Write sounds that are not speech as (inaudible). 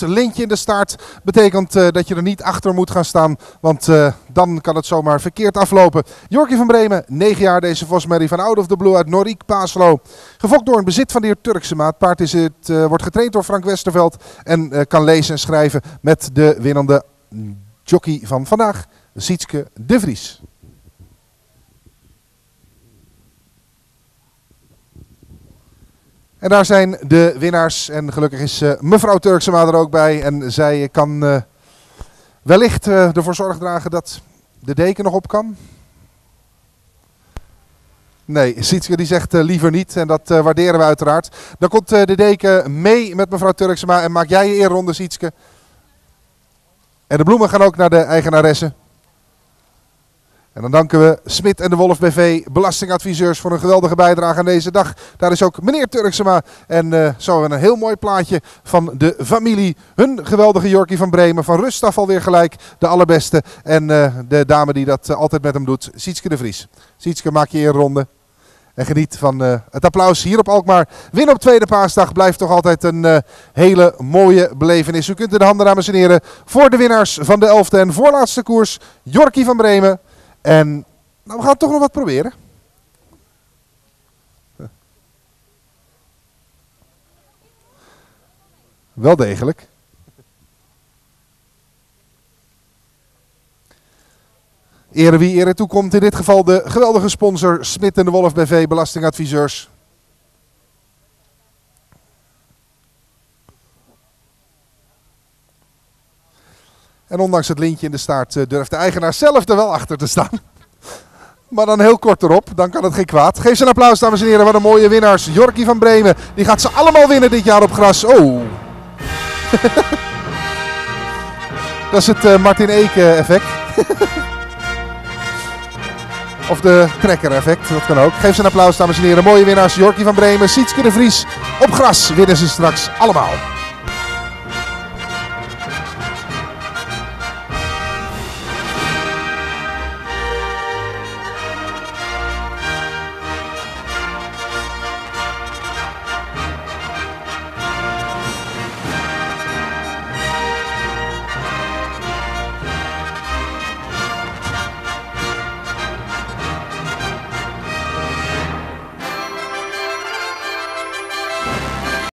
rood lintje in de staart betekent eh, dat je er niet achter moet gaan staan. Want eh, dan kan het zomaar verkeerd aflopen. Jorkie van Bremen, 9 jaar deze Vosmerrie van Out of the Blue uit Noriek Paaslo. Gefokt door een bezit van de heer Turkse maat. Paard is het, eh, wordt getraind door Frank Westerveld. En kan lezen en schrijven met de winnende jockey van vandaag, Sietske de Vries. En daar zijn de winnaars. En gelukkig is eh, mevrouw Turksema er ook bij. En zij kan eh, wellicht eh, ervoor zorg dragen dat de deken nog op kan. Nee, Sietske die zegt liever niet. En dat waarderen we uiteraard. Dan komt de deken mee met mevrouw Turksema. En maak jij je eerronde, Sietske. En de bloemen gaan ook naar de eigenaresse. En dan danken we Smit en de Wolf BV, belastingadviseurs, voor een geweldige bijdrage aan deze dag. Daar is ook meneer Turksema. En eh, zo een heel mooi plaatje van de familie. Hun geweldige Jorkie van Bremen, van Rustaf alweer gelijk, de allerbeste. En eh, de dame die dat eh, altijd met hem doet, Sietske de Vries. Sietske, maak je een ronde. En geniet van het applaus hier op Alkmaar. Win op tweede paasdag blijft toch altijd een hele mooie belevenis. U kunt in de handen, dames en heren, voor de winnaars van de elfde en voorlaatste koers. Jorkie van Bremen. En nou, we gaan toch nog wat proberen. Wel degelijk. Ere wie ere toekomt. In dit geval de geweldige sponsor Smit en de Wolf BV Belastingadviseurs. En ondanks het lintje in de staart eh, durft de eigenaar zelf er wel achter te staan. (laughs) Maar dan heel kort erop, dan kan het geen kwaad. Geef ze een applaus, dames en heren. Wat een mooie winnaars. Jorkie van Bremen, die gaat ze allemaal winnen dit jaar op gras. Oh. (laughs) Dat is het eh, Martin Eke effect. (laughs) of de trekker effect, dat kan ook. Geef ze een applaus, dames en heren. Mooie winnaars. Jorkie van Bremen, Sietske de Vries. Op gras winnen ze straks allemaal.